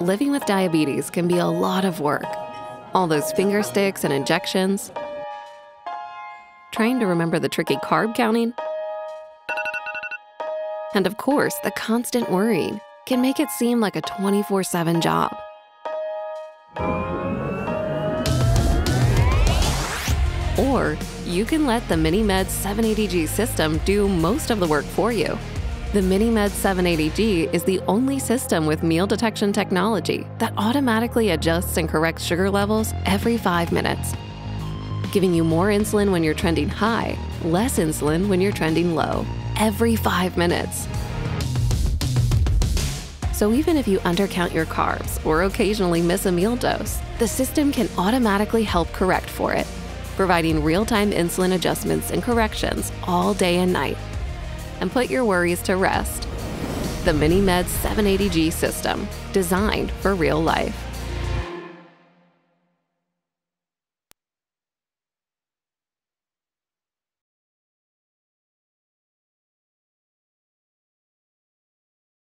living with diabetes can be a lot of work. All those finger sticks and injections, trying to remember the tricky carb counting, and of course, the constant worrying can make it seem like a 24 7 job. Or you can let the MiniMed 780G system do most of the work for you. The MiniMed 780G is the only system with meal detection technology that automatically adjusts and corrects sugar levels every five minutes, giving you more insulin when you're trending high, less insulin when you're trending low, every five minutes. So even if you undercount your carbs or occasionally miss a meal dose, the system can automatically help correct for it providing real time insulin adjustments and corrections all day and night. And put your worries to rest. The MiniMed 780G system, designed for real life.